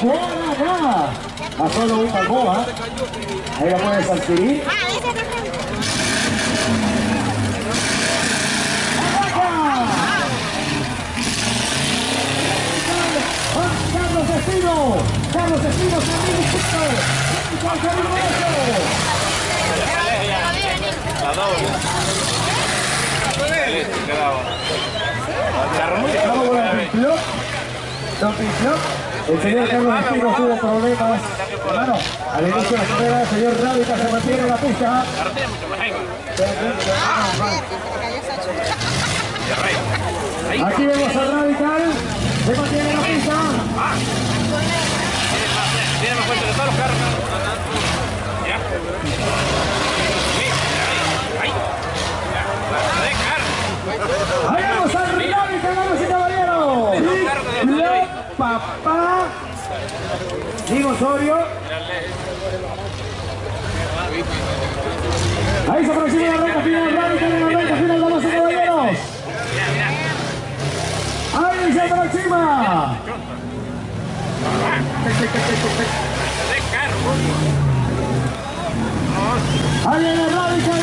Guaraná. A solo un Balboa. Ahí la puedes adquirir. Carlos Espino, Carlos Espino, también Juan La doble. El señor Carlos Espino tuvo problemas. Hermano, al inicio de la carrera, el señor Rádica se mantiene en la pista. Aquí vemos a Radical. Se mantiene en la pista. Tiene más fuerte que todos los carros. papá. Diego Osorio. Ahí se aproxima la recta final, rápidamente la recta final, damas y caballeros. Ahí se aproxima. Ahí viene Radical.